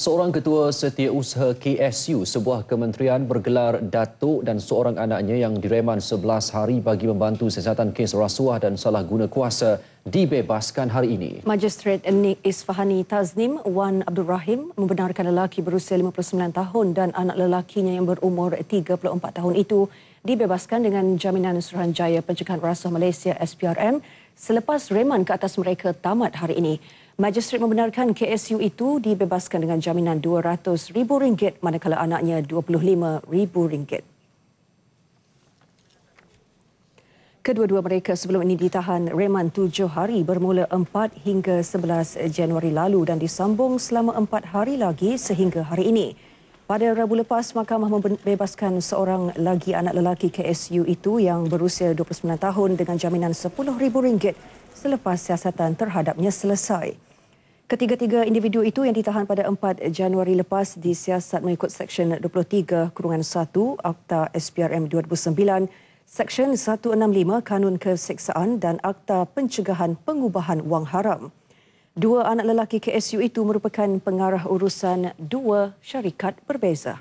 Seorang ketua setiausaha KSU, sebuah kementerian bergelar Datuk dan seorang anaknya yang direman 11 hari bagi membantu siasatan kes rasuah dan salah guna kuasa dibebaskan hari ini. Magistrate Nik Isfahani Taznim Wan Abdul Rahim membenarkan lelaki berusia 59 tahun dan anak lelakinya yang berumur 34 tahun itu dibebaskan dengan jaminan Suruhanjaya Pencegahan Rasuah Malaysia SPRM selepas reman ke atas mereka tamat hari ini. Magistrate membenarkan KSU itu dibebaskan dengan jaminan RM200,000 manakala anaknya RM25,000. Kedua-dua mereka sebelum ini ditahan reman tujuh hari bermula 4 hingga 11 Januari lalu dan disambung selama empat hari lagi sehingga hari ini. Pada Rabu lepas, mahkamah membebaskan seorang lagi anak lelaki KSU itu yang berusia 29 tahun dengan jaminan RM10,000 selepas siasatan terhadapnya selesai. Ketiga-tiga individu itu yang ditahan pada 4 Januari lepas disiasat mengikut Seksyen 23 Kurungan 1 Akta SPRM 2009, Seksyen 165 Kanun Keseksaan dan Akta Pencegahan Pengubahan Wang Haram. Dua anak lelaki KSU itu merupakan pengarah urusan dua syarikat berbeza.